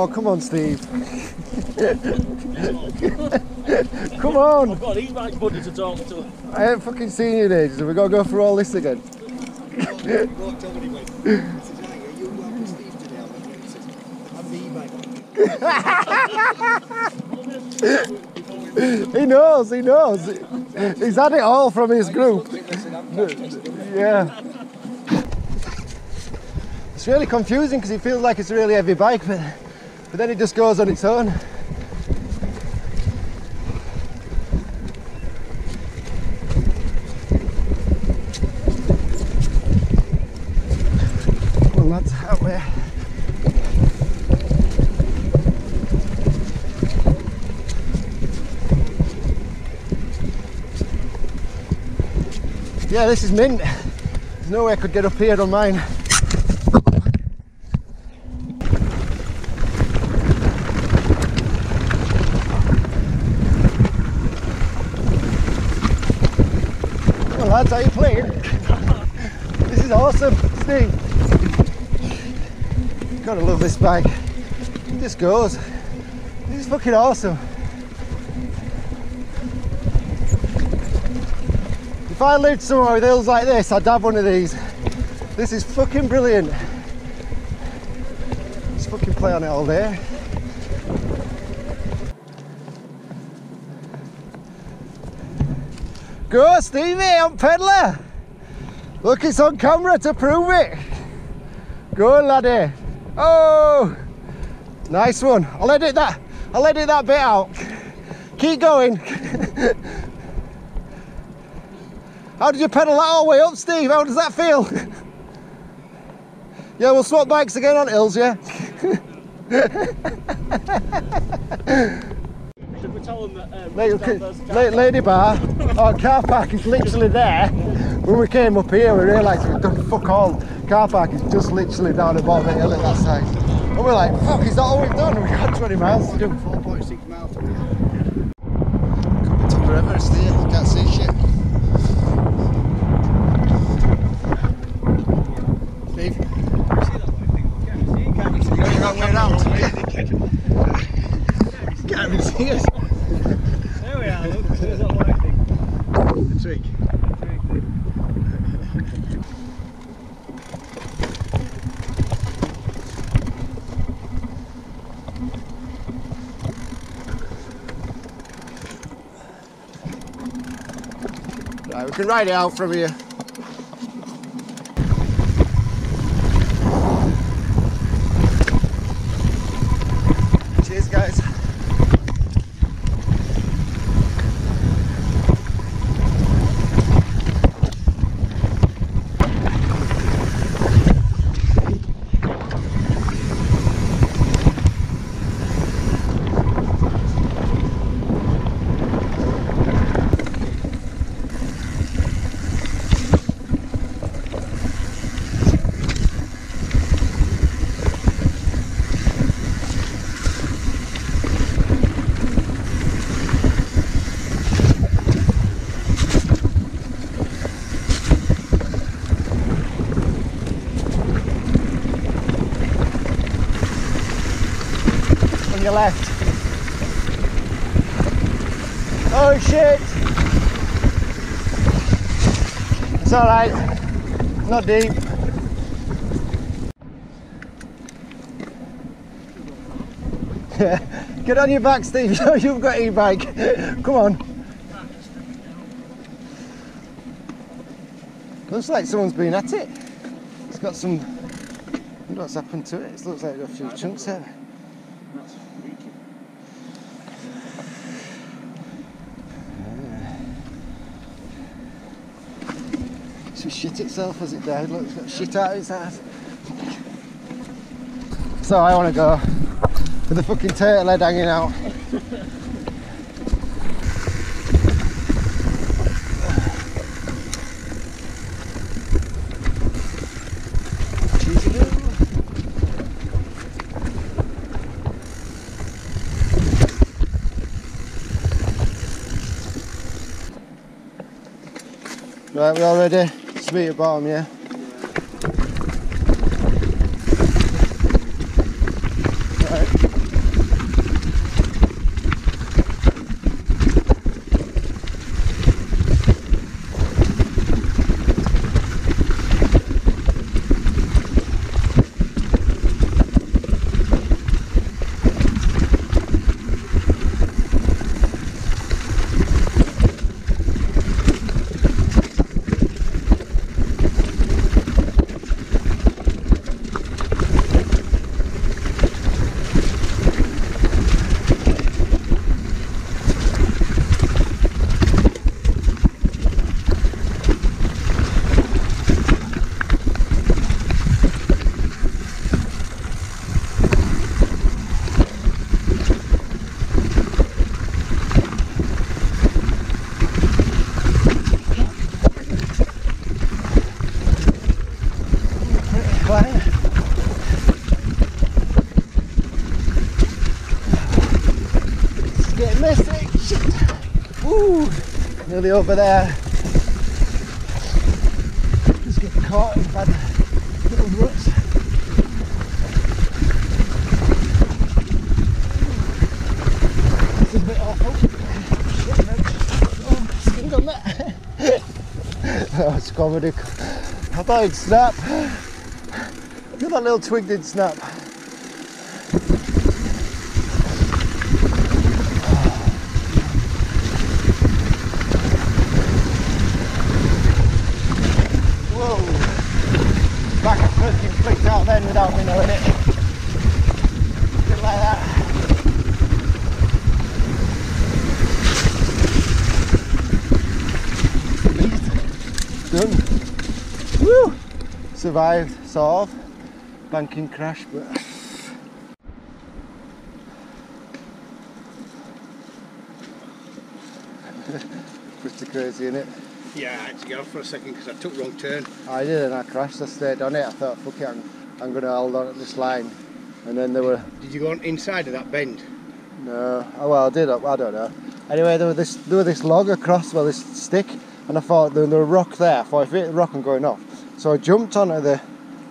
Oh, come on, Steve. come on. Oh, I've got an e-bike buddy to talk to. I ain't fucking seen you in ages. Have we got to go through all this again? Go tell what he went. He says, "Hi, are you welcome Steve today? I'm like, he says, I'm the e-bike. He knows, he knows. He's had it all from his group. Listen, I'm practiced. Yeah. It's really confusing because it feels like it's a really heavy bike, but, but then it just goes on its own. Well, lads, out there. Yeah, this is mint. There's no way I could get up here on mine. Lads, how you playing? this is awesome, Steve. Gotta love this bike. It just goes. This is fucking awesome. If I lived somewhere with hills like this, I'd have one of these. This is fucking brilliant. Just fucking play on it all day. Go Stevie, I'm peddler. Look, it's on camera to prove it. Go laddie. Oh, nice one. I'll edit that. I'll edit that bit out. Keep going. How did you pedal that all the way up, Steve? How does that feel? yeah, we'll swap bikes again on hills, yeah? Should we tell them that um, Lady, it's those Lady Bar, our car park is literally there. When we came up here, we realised we'd done fuck all. Car park is just literally down the bottom of the hill at that side. And we're like, fuck, is that all we've done? We've got 20 miles to do. 4.6 miles from here. Could be top of Everest here, you can't see shit. Steve? You're going the wrong way round. Can't even see us. There we are, look, there's that working. The trick. Right, we can ride out from here. Cheers, guys. on your left. Oh shit! It's alright, not deep. Yeah get on your back, Steve. You've got e-bike. Come on. Looks like someone's been at it. It's got some. What's happened to it. It looks like a few chunks there. It's just shit itself as it died. Look, it's got shit out of its ass. So I want to go with the fucking turtle head hanging out. Right, we all ready? Sweet at bottom, yeah? climb. It's getting messy. Shit. Woo! Nearly over there. Just getting caught in bad little ruts. This is a bit awful. Oh, shit, man. Oh, skimmed on that. Oh, it's comedy. I thought it'd snap. That little twig did snap. Whoa! Back I freaking flicked out then without me knowing it. Bit like that. Done. Woo! Survived, of. Banking crash, but. Pretty crazy, innit? Yeah, I had to get off for a second because I took wrong turn. I did and I crashed, I stayed on it. I thought, fuck it, I'm, I'm going to hold on at this line. And then there were, Did you go on inside of that bend? no, oh well, I did, I don't know. Anyway, there was this, there was this log across, well, this stick, and I thought there was a rock there. I thought if it hit the rock, I'm going off. So I jumped onto the,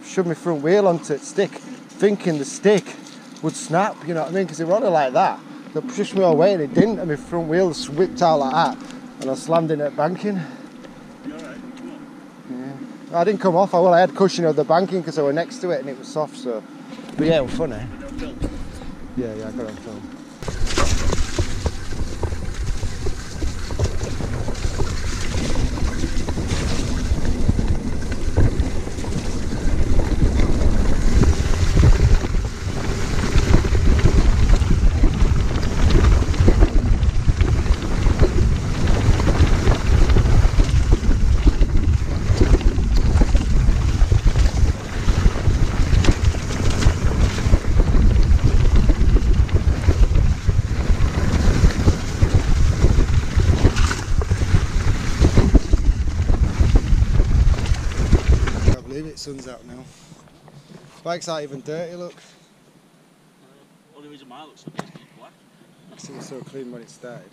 shoved my front wheel onto the stick, thinking the stick would snap, you know what I mean? Because it was only like that. It pushed me away and it didn't, and my front wheel whipped out like that, and I slammed in at banking. I didn't come off. I well, I had cushion of the banking because I were next to it and it was soft. So, but yeah, it was funny. Yeah, yeah, I got it on film. I can't believe it. Sun's out now. Bike's not even dirty. Look, Only reason my looks so good is black. it was so clean when it started.